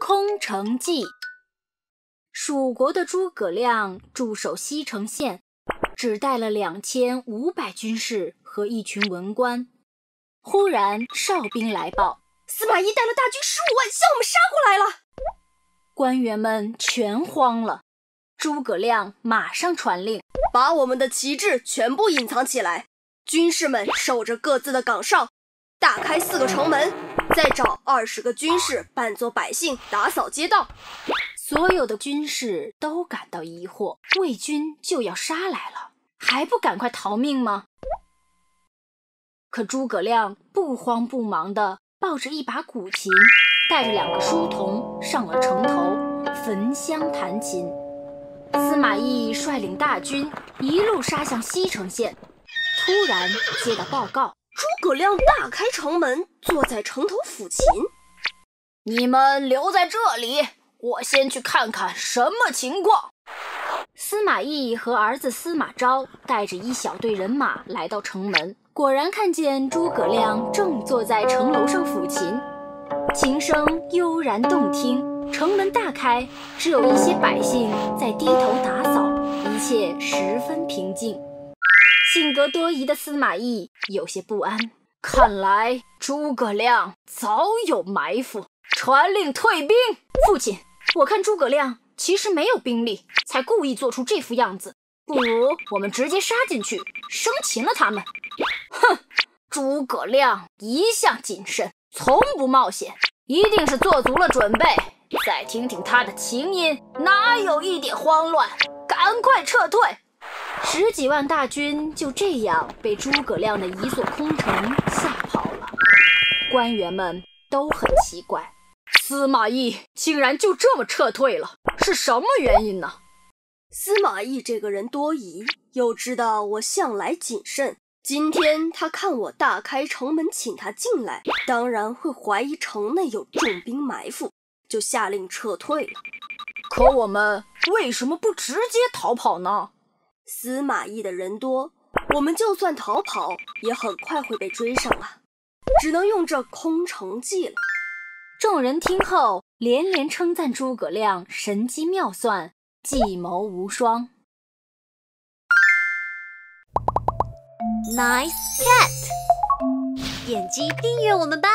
空城计。蜀国的诸葛亮驻守西城县，只带了两千五百军士和一群文官。忽然哨兵来报，司马懿带了大军十五万向我们杀过来了。官员们全慌了。诸葛亮马上传令，把我们的旗帜全部隐藏起来，军士们守着各自的岗哨，大开四个城门，再找二十个军士扮作百姓打扫街道。所有的军士都感到疑惑：魏军就要杀来了，还不赶快逃命吗？可诸葛亮不慌不忙地抱着一把古琴，带着两个书童上了城头，焚香弹琴。司马懿率领大军一路杀向西城县，突然接到报告：诸葛亮大开城门，坐在城头抚琴。你们留在这里，我先去看看什么情况。司马懿和儿子司马昭带着一小队人马来到城门，果然看见诸葛亮正坐在城楼上抚琴，琴声悠然动听。城门大开，只有一些百姓在低头打扫，一切十分平静。性格多疑的司马懿有些不安，看来诸葛亮早有埋伏，传令退兵。父亲，我看诸葛亮其实没有兵力，才故意做出这副样子。不如我们直接杀进去，生擒了他们。哼，诸葛亮一向谨慎，从不冒险，一定是做足了准备。再听听他的琴音，哪有一点慌乱？赶快撤退！十几万大军就这样被诸葛亮的一座空城吓跑了。官员们都很奇怪，司马懿竟然就这么撤退了，是什么原因呢？司马懿这个人多疑，又知道我向来谨慎，今天他看我大开城门请他进来，当然会怀疑城内有重兵埋伏。就下令撤退了。可我们为什么不直接逃跑呢？司马懿的人多，我们就算逃跑，也很快会被追上啊！只能用这空城计了。众人听后连连称赞诸葛亮神机妙算，计谋无双。Nice cat，点击订阅我们吧。